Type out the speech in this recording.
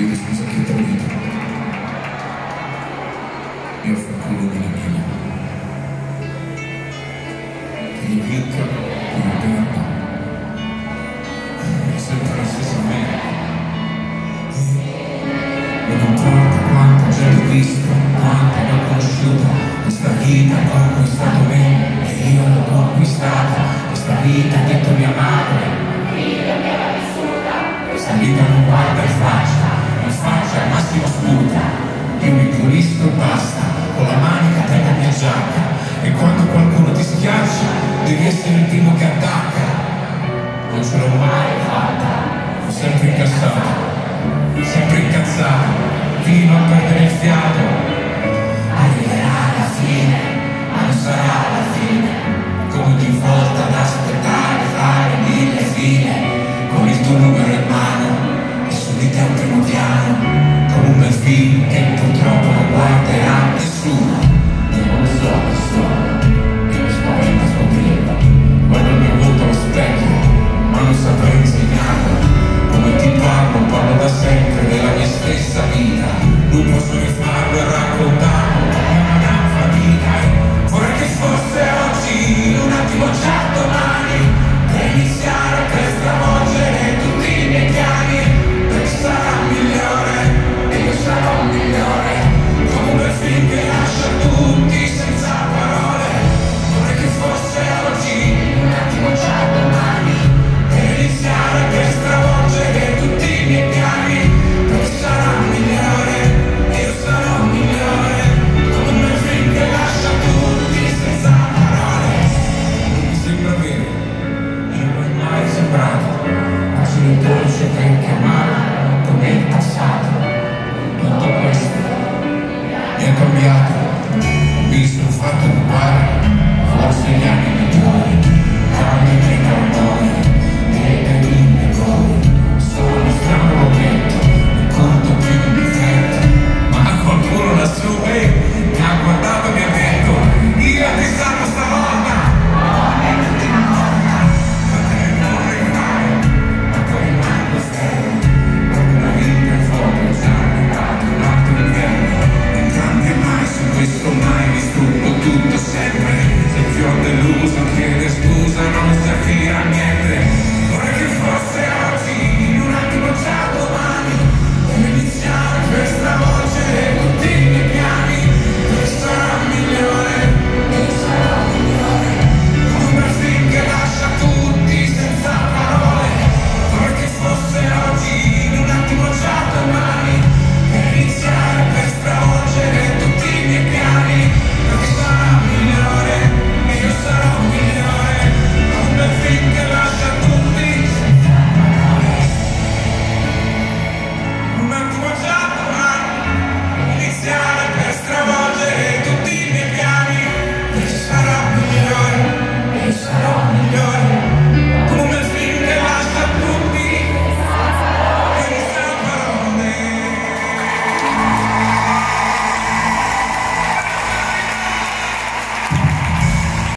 Chiede scusa che ti ho vinto. Io fa della mia. Che gli vinca, che gli perda. È sempre la stessa merda. Non importa quanta gente ho visto, quanta ne ho conosciuta, questa vita ha conquistato me e io l'ho conquistata, questa vita ha detto mia madre. Questa vita non guarda in faccia, al massimo sputa. Io mi pulisco e basta, con la manica della mia giacca. E quando qualcuno ti schiaccia, devi essere il primo che attacca. Non ce l'ho mai fatta, ho sempre incassato, sempre incazzato, fino a perdere il fiato. di tanto piano come un bel film che purtroppo non guarderà nessuno, non lo so.